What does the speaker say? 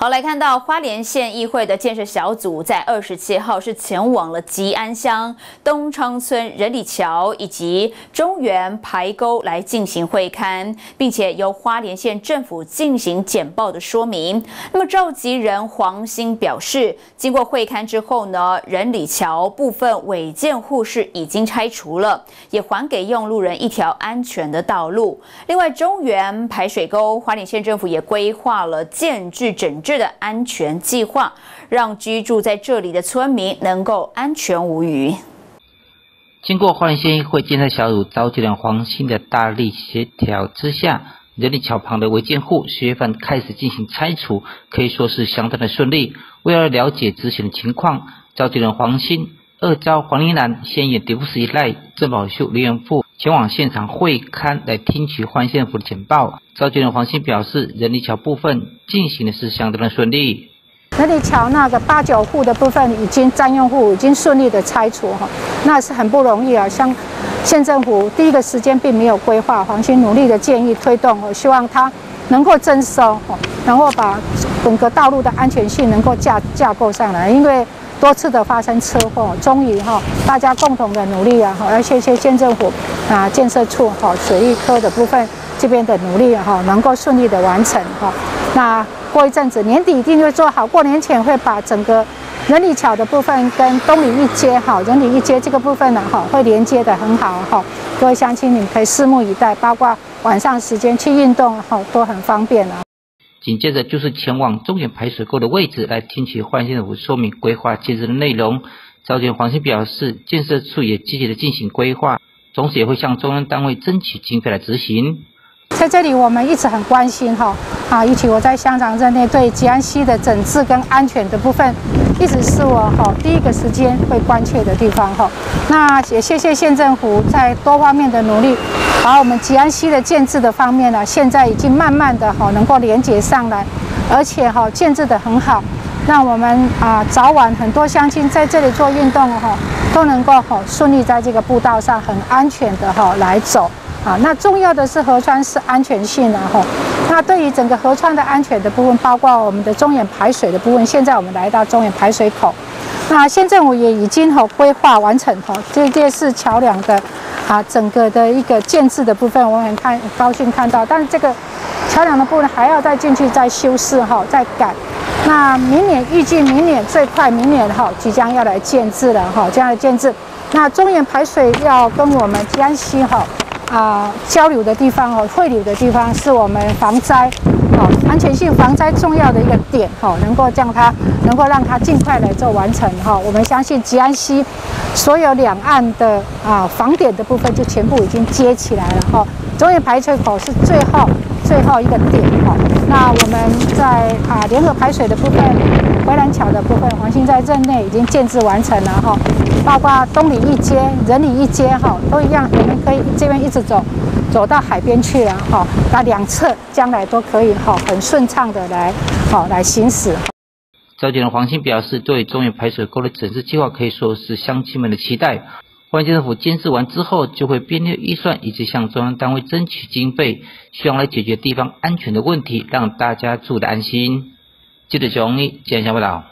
好，来看到花莲县议会的建设小组在二十七号是前往了吉安乡东昌村仁里桥以及中原排沟来进行会勘，并且由花莲县政府进行简报的说明。那么召集人黄兴表示，经过会勘之后呢，仁里桥部分违建户是已经拆除了，也还给用路人一条安全的道路。另外，中原排水沟，花莲县政府也规划了建制整治。的安全计划，让居住在这里的村民能够安全无虞。经过花莲县议会建设小组召集人黄兴的大力协调之下，人力桥旁的违建户十月份开始进行拆除，可以说是相当的顺利。为了了解执行的情况，召集人黄兴、二招黄林兰、县议狄布斯一赖、郑宝秀、李元富前往现场会勘来听取花县府的简报。召集人黄兴表示，人力桥部分进行的是相当的顺利。人力桥那个八九户的部分已经占用户已经顺利的拆除哈，那是很不容易啊。像县政府第一个时间并没有规划，黄兴努力的建议推动，我希望他能够征收，然后把整个道路的安全性能够架架构上来，因为。多次的发生车祸，终于哈，大家共同的努力啊，哈，要谢谢县政府啊，建设处哈，水利科的部分这边的努力哈，能够顺利的完成哈。那过一阵子年底一定会做好，过年前会把整个仁里桥的部分跟东里一街哈，仁里一街这个部分呢哈，会连接的很好哈。各位乡亲，你们可以拭目以待，包括晚上时间去运动哈，都很方便啊。紧接着就是前往中原排水沟的位置来听取换线的说明规划建设的内容。召集人黄兴表示，建设处也积极的进行规划，同时也会向中央单位争取经费来执行。在这里，我们一直很关心哈啊，尤其我在乡长任内对吉安溪的整治跟安全的部分，一直是我哈第一个时间会关切的地方哈。那也谢谢县政府在多方面的努力，把我们吉安溪的建制的方面呢，现在已经慢慢的哈能够连接上来，而且哈建制的很好，让我们啊早晚很多乡亲在这里做运动哈，都能够哈顺利在这个步道上很安全的哈来走。啊，那重要的是河川是安全性的哈。那对于整个河川的安全的部分，包括我们的中远排水的部分，现在我们来到中远排水口，那县政府也已经和规划完成哈，这这是桥梁的啊整个的一个建制的部分，我很看高兴看到，但是这个桥梁的部分还要再进去再修饰哈，再改。那明年预计明年最快明年哈即将要来建制了哈，将要建制。那中远排水要跟我们江西哈。啊，交流的地方哦，汇流的地方是我们防灾，哦安全性防灾重要的一个点哦，能够将它能够让它尽快来做完成哈。我们相信吉安溪所有两岸的啊防点的部分就全部已经接起来了哈。中原排水口是最后最后一个点哈。那我们在啊联合排水的部分，回澜桥的部分，黄兴在任内已经建制完成了哈。包括东里一街、仁里一街，哈，都一样，我们可以这边一直走，走到海边去了，哈，那两侧将来都可以，哈，很顺畅的来，好来行驶。召集人黄兴表示，对中原排水沟的整治计划可以说是乡亲们的期待。关县政府监视完之后，就会编列预算，以及向中央单位争取经费，希望来解决地方安全的问题，让大家住得安心。记者熊一简详报道。